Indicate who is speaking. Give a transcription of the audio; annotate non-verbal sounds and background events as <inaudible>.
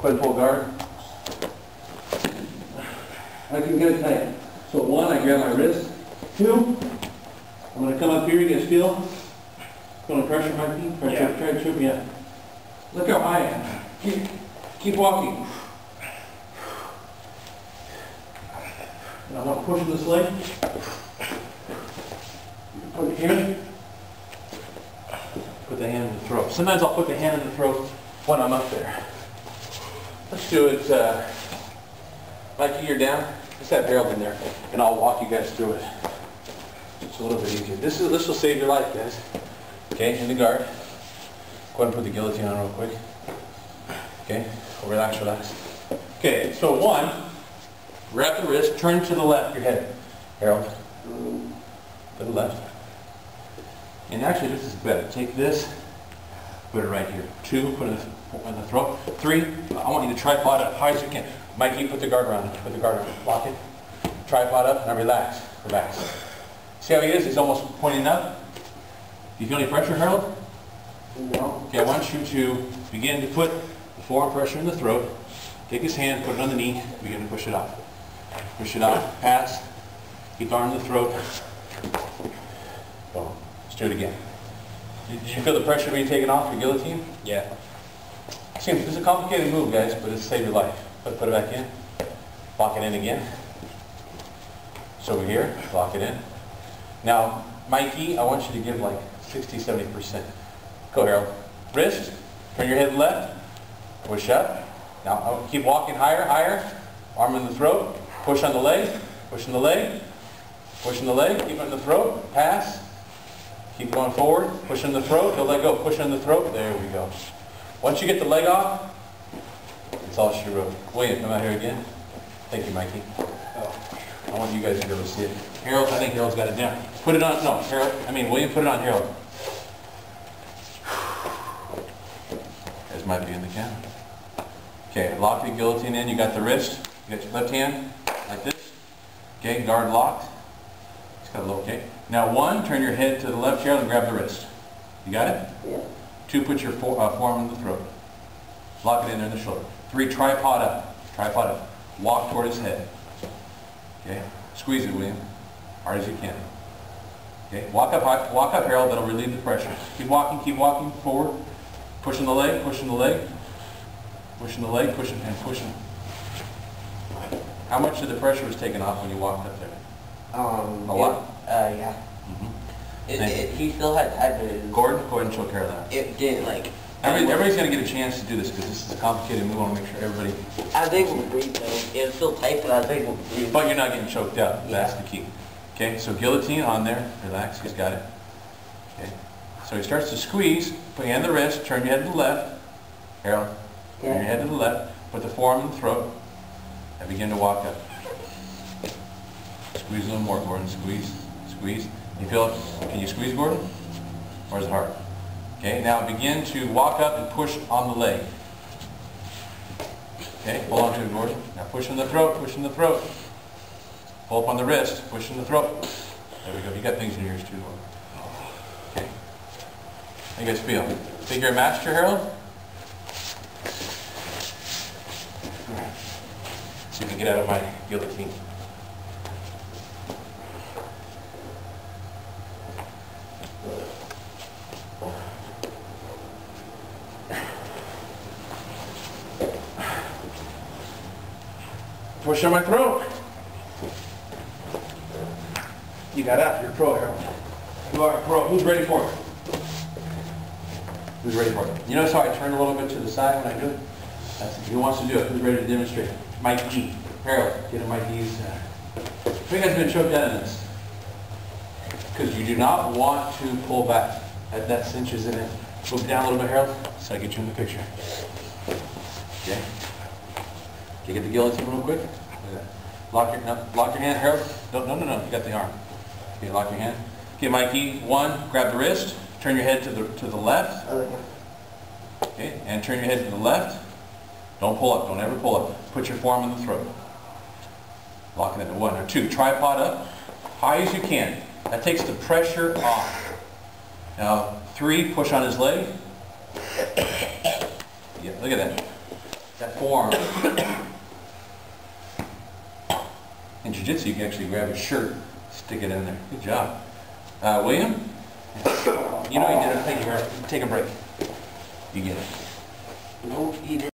Speaker 1: Quit pull guard. I can get it tight. So one, I grab my wrist. Two, I'm gonna come up here, you guys feel? Gonna pressure my feet, pressure,
Speaker 2: Yeah.
Speaker 1: try to trip me up. Look how high I am. Keep, keep walking. And I want to push this leg. Put it here. Put the hand in the throat. Sometimes I'll put the hand in the throat when I'm up there. Let's do it, uh, Mikey, you're down. Let's have Harold in there, and I'll walk you guys through it. It's a little bit easier. This is, this will save your life, guys. Okay, in the guard. Go ahead and put the guillotine on real quick. Okay, relax, relax. Okay, so one, grab the wrist, turn to the left, your head. Harold, to the left. And actually, this is better. Take this, put it right here. Two, put it in the throat. Three, I want you to tripod up high as you can. Mikey, put the guard around it. Put the guard around it. Lock it. Tripod up. Now relax. Relax. See how he is? He's almost pointing up. Do you feel any pressure, Harold?
Speaker 2: No.
Speaker 1: Okay, I want you to begin to put the forearm pressure in the throat. Take his hand, put it on the knee, begin to push it off. Push it off, pass. Keep the arm in the throat. Boom. Let's do it again. Did you feel the pressure being taken off your guillotine?
Speaker 2: Yeah.
Speaker 1: See, it's a complicated move, guys, but it's saved your life. Put, put it back in. Lock it in again. So over here, lock it in. Now, Mikey, I want you to give like 60, 70%. Go, Harold. Wrist, turn your head left, push up. Now, I'll keep walking higher, higher. Arm in the throat, push on the leg, push on the leg, push on the leg, keep it in the throat, pass. Keep going forward, push in the throat, don't let go, push in the throat, there we go. Once you get the leg off, it's all she wrote. William, come out here again. Thank you, Mikey. Oh, I want you guys to be able to see it. Harold, I think Harold's got it down. Put it on, no, Harold, I mean, William, put it on Harold. As might be in the camera. Okay, lock the guillotine in, you got the wrist, you got your left hand, like this. Okay, guard locked. It's got a little, okay. Now one, turn your head to the left here and grab the wrist. You got it?
Speaker 2: Yeah.
Speaker 1: Two, put your fore, uh, forearm in the throat. Lock it in there in the shoulder. Three, tripod up. Tripod up. Walk toward his head. Okay? Squeeze it, William. Hard as you can. Okay? Walk up, high, walk up, Harold. That'll relieve the pressure. Keep walking, keep walking forward. Pushing the leg, pushing the leg. Pushing the leg, pushing and pushing. How much of the pressure was taken off when you walked up there?
Speaker 2: Um.
Speaker 1: A lot?
Speaker 2: it- Uh, yeah. It,
Speaker 1: Thank
Speaker 2: it, he still had had to.
Speaker 1: Gordon, go ahead and show care of that.
Speaker 2: It didn't like.
Speaker 1: Every, everybody's going to get a chance to do this because this is a complicated move. I want to make sure everybody
Speaker 2: I able to breathe though. It was still tight, but I able to breathe.
Speaker 1: But you're not getting choked out. That's the key. Okay, so guillotine on there. Relax. He's got it. Okay. So he starts to squeeze. Put your hand on the wrist. Turn your head to the left. Harold. Yeah. Turn your head to the left. Put the forearm in the throat. And begin to walk up. Squeeze a little more, Gordon. Squeeze. Squeeze. You feel it? Can you squeeze, Gordon? Or is it hard? Okay, now begin to walk up and push on the leg. Okay, hold on to it, Gordon. Now push in the throat, push in the throat. Pull up on the wrist, push in the throat. There we go. You got things in your ears too. Okay. How you guys feel? Think you're a master, Harold? If you can get out of my guillotine. Push on my throat. You got out. You're pro, Harold. You are a pro. Who's ready for it? Who's ready for it? You notice how I turn a little bit to the side when I do it? That's it. Who wants to do it? Who's ready to demonstrate? Mike G. Harold, get him Mike G's. Uh, you guys been choked out in this? Because you do not want to pull back. That, that cinches in it. Move down a little bit, Harold, so I get you in the picture. You get the guillotine real quick? At. Lock your, no, lock your hand, Harold. No, no, no, no, you got the arm. Okay, lock your hand. Okay, Mikey, one, grab the wrist, turn your head to the, to the left, Okay. and turn your head to the left. Don't pull up, don't ever pull up. Put your forearm in the throat. Lock it into one or two. Tripod up, high as you can. That takes the pressure off. Now, three, push on his leg. <coughs> Yeah, look at that. that forearm. In jiu-jitsu, you can actually grab a shirt, stick it in there. Good job. Uh, William? You know you did it. Thank you, Eric. Take a break. You get it.
Speaker 2: No, he didn't.